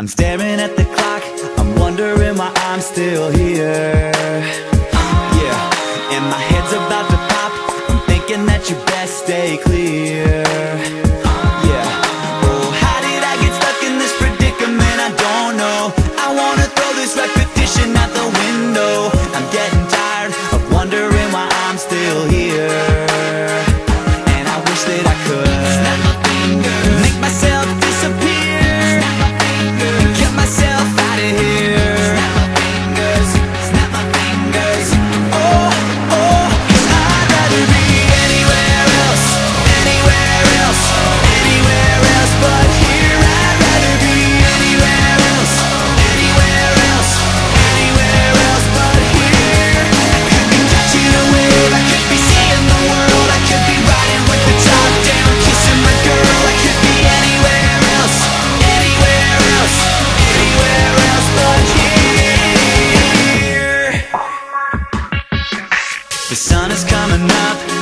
I'm staring at the clock, I'm wondering why I'm still here. Yeah, and my head's about to pop. I'm thinking that you best stay clear sun is coming up.